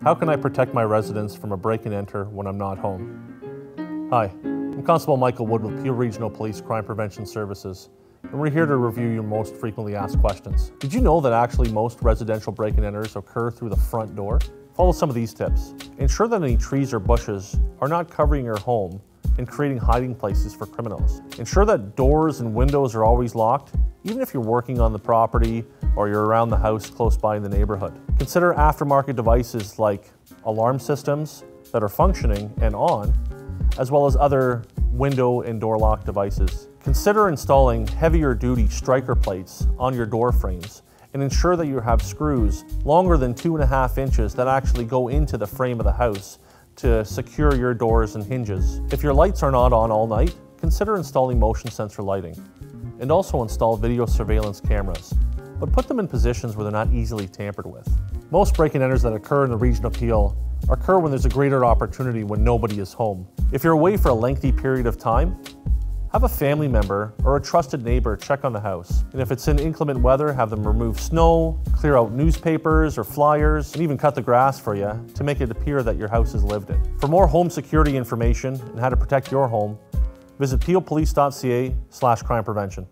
How can I protect my residence from a break and enter when I'm not home? Hi, I'm Constable Michael Wood with Peel Regional Police Crime Prevention Services, and we're here to review your most frequently asked questions. Did you know that actually most residential break and enters occur through the front door? Follow some of these tips. Ensure that any trees or bushes are not covering your home and creating hiding places for criminals. Ensure that doors and windows are always locked, even if you're working on the property or you're around the house close by in the neighborhood. Consider aftermarket devices like alarm systems that are functioning and on, as well as other window and door lock devices. Consider installing heavier duty striker plates on your door frames and ensure that you have screws longer than two and a half inches that actually go into the frame of the house to secure your doors and hinges. If your lights are not on all night, consider installing motion sensor lighting and also install video surveillance cameras, but put them in positions where they're not easily tampered with. Most break-in enters that occur in the region of Peel occur when there's a greater opportunity when nobody is home. If you're away for a lengthy period of time, have a family member or a trusted neighbor check on the house. And if it's in inclement weather, have them remove snow, clear out newspapers or flyers, and even cut the grass for you to make it appear that your house is lived in. For more home security information and how to protect your home, visit peelpolice.ca slash crime prevention.